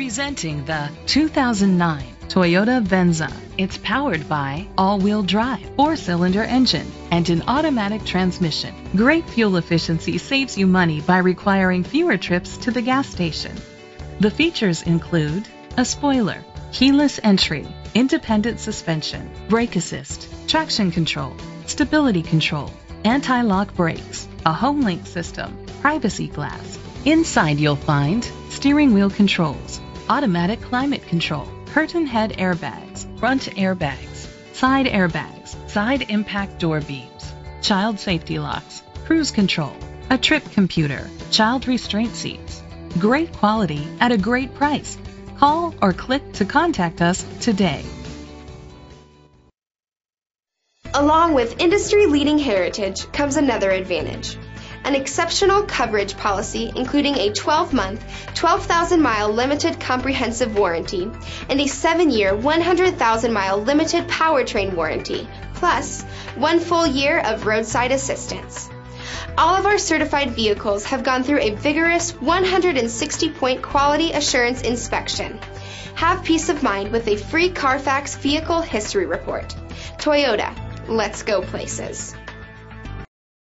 Presenting the 2009 Toyota Venza. It's powered by all-wheel drive, four-cylinder engine, and an automatic transmission. Great fuel efficiency saves you money by requiring fewer trips to the gas station. The features include a spoiler, keyless entry, independent suspension, brake assist, traction control, stability control, anti-lock brakes, a HomeLink system, privacy glass. Inside you'll find steering wheel controls, automatic climate control, curtain head airbags, front airbags, side airbags, side impact door beams, child safety locks, cruise control, a trip computer, child restraint seats. Great quality at a great price. Call or click to contact us today. Along with industry leading heritage comes another advantage an exceptional coverage policy including a 12 month, 12,000 mile limited comprehensive warranty and a 7 year, 100,000 mile limited powertrain warranty, plus one full year of roadside assistance. All of our certified vehicles have gone through a vigorous 160 point quality assurance inspection. Have peace of mind with a free Carfax vehicle history report. Toyota, let's go places.